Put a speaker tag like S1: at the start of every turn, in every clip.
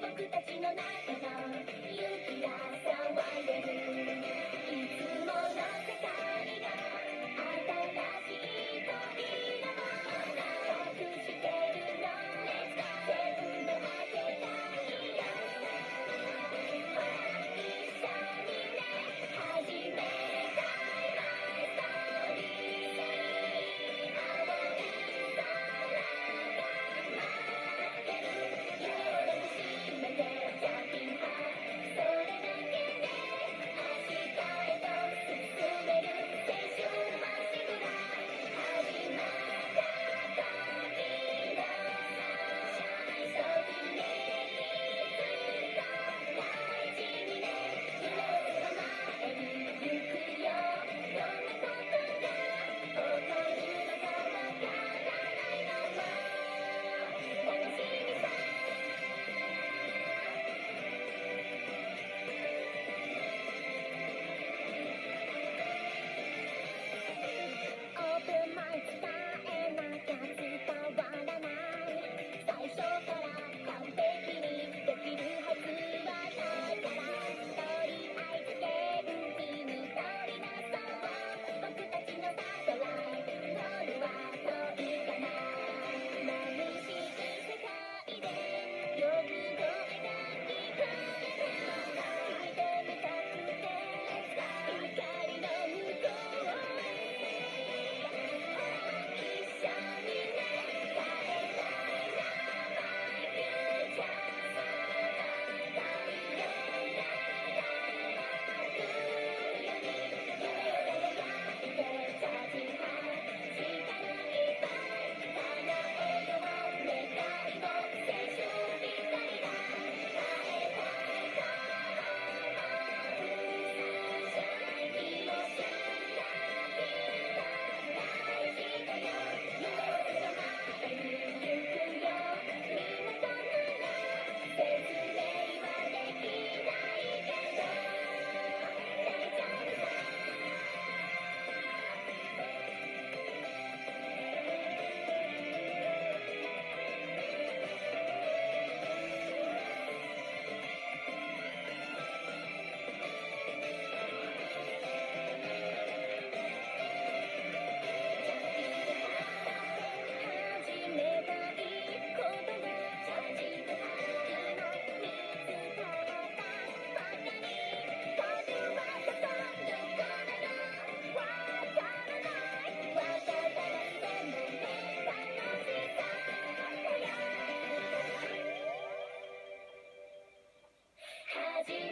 S1: 僕たちの中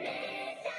S1: Lisa!